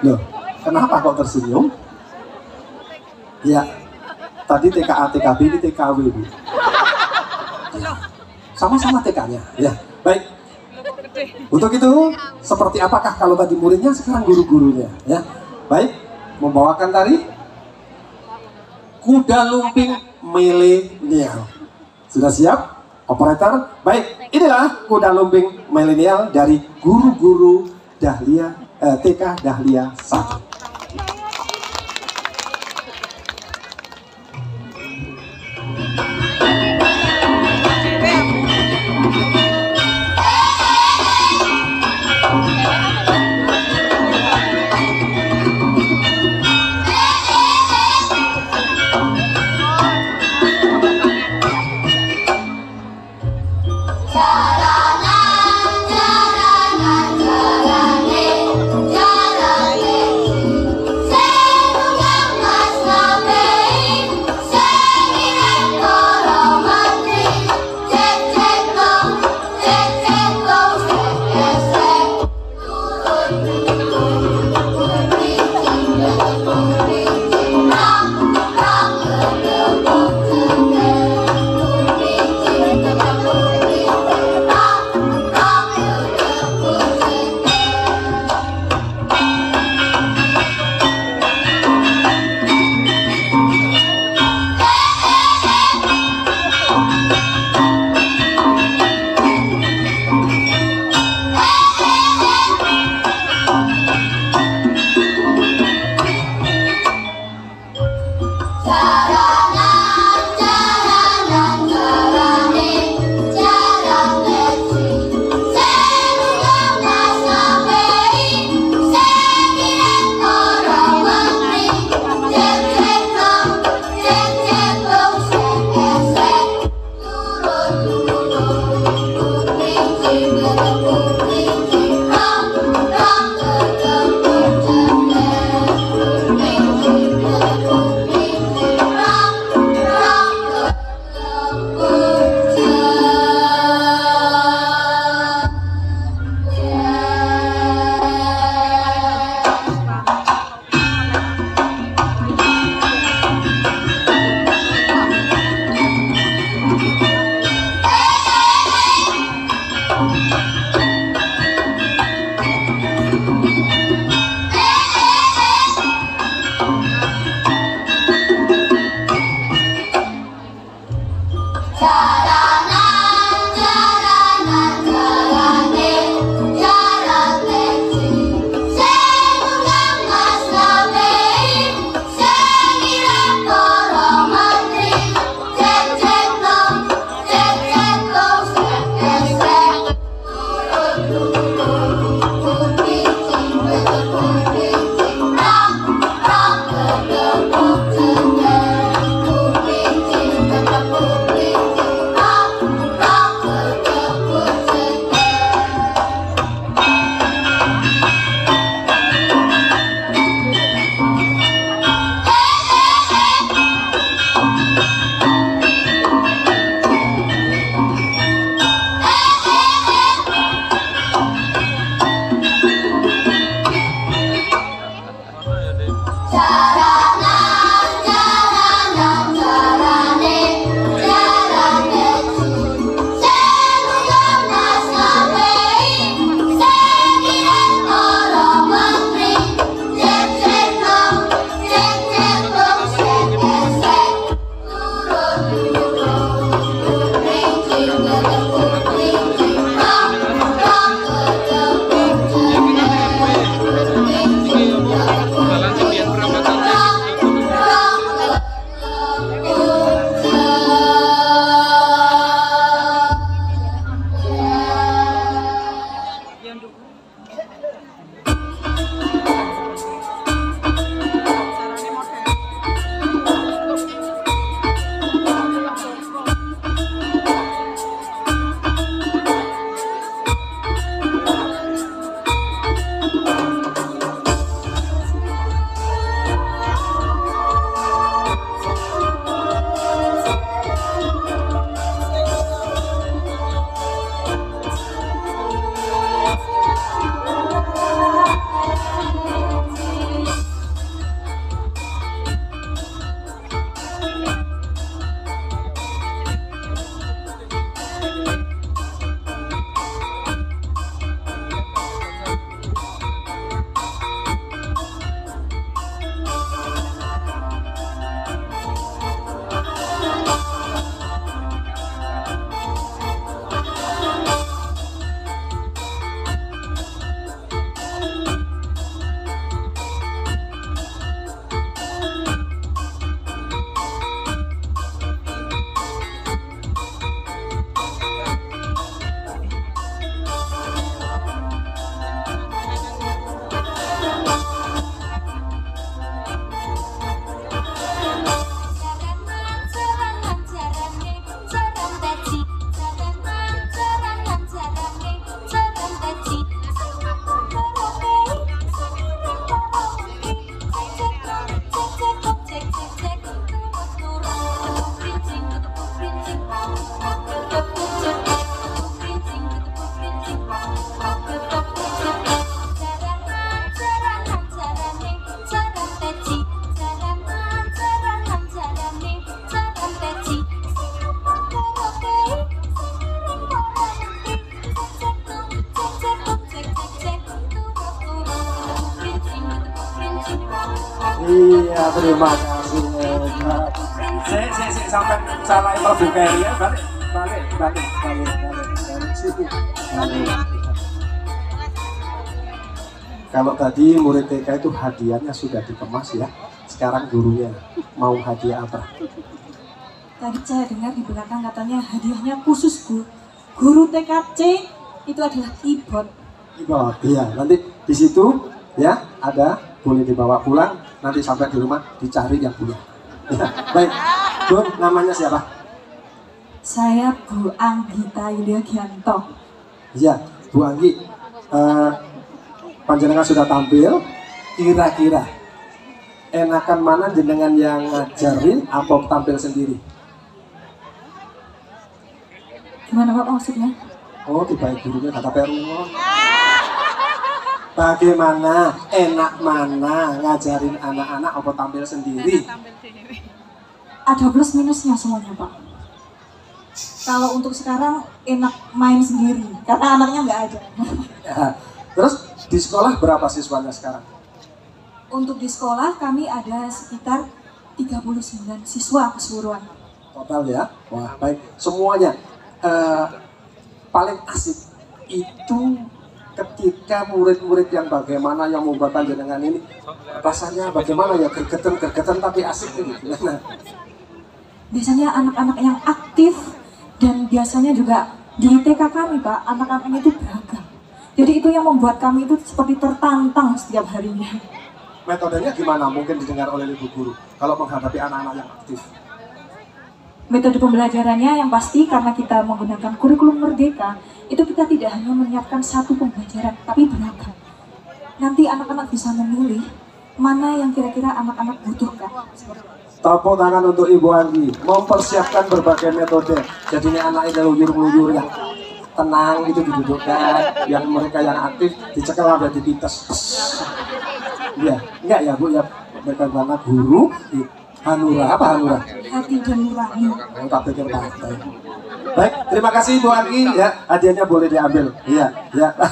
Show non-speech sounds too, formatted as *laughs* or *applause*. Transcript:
Loh, kenapa kok tersenyum? Ya, tadi TKA TKB ini TKW Bu. Sama-sama TK-nya. Ya, baik. Untuk itu, seperti apakah kalau tadi muridnya sekarang guru-gurunya? Ya, baik. Membawakan tari kuda lumping milenial. Sudah siap? Operator? Baik, inilah kuda lumping milenial dari guru-guru Dahlia eh, TK Dahlia 1. Iya, terima kasih. Saya, saya, saya sampai salah itu ya, balik, balik, balik, balik, balik, balik, sini, balik. Kalau tadi murid TK itu hadiahnya sudah dikemas ya, sekarang gurunya mau hadiah apa? Tadi saya dengar di belakang katanya hadiahnya khusus Bu. Guru TKC itu adalah keyboard. Keyboard, iya. Nanti di situ ya ada boleh dibawa pulang. Nanti sampai di rumah dicari yang punya. Ya, baik, Bu, namanya siapa? Saya Bu Anggita Yulia Gianto. Iya, Bu Anggi. eh, panjenengan sudah tampil. Kira-kira enakan mana jenengan yang ngajarin atau tampil sendiri? Gimana Pak maksudnya? Oh, tiba gurunya kata perungon. Bagaimana enak mana ngajarin anak-anak apa tampil sendiri? Ada plus minusnya semuanya Pak. Kalau untuk sekarang enak main sendiri karena anaknya nggak ada. Ya. Terus di sekolah berapa siswanya sekarang? Untuk di sekolah kami ada sekitar 39 siswa keseluruhan. Total ya? Wah, baik. Semuanya eh, paling asik itu ketika murid-murid yang bagaimana yang membuat jenengan ini rasanya bagaimana ya gergeten tapi asik ini. *laughs* Biasanya anak-anak yang aktif dan biasanya juga di TK kami pak anak-anak itu beragam. Jadi itu yang membuat kami itu seperti tertantang setiap harinya. Metodenya gimana? Mungkin didengar oleh ibu guru. Kalau menghadapi anak-anak yang aktif metode pembelajarannya yang pasti karena kita menggunakan kurikulum merdeka itu kita tidak hanya menyiapkan satu pembelajaran tapi beragam. Nanti anak-anak bisa memilih mana yang kira-kira anak-anak butuhkan. Tepuk tangan untuk Ibu Anggi mempersiapkan berbagai metode. Jadinya anak itu luyur-luyur yang tenang itu didudukkan yang mereka yang aktif dicekal sampai dipites. Iya, enggak ya Bu? Ya mereka mana guru di Hanura apa Hanura? Hati nurani tak. Baik, terima kasih Bu Anggi ya hadiahnya boleh diambil. Iya, ya. *laughs*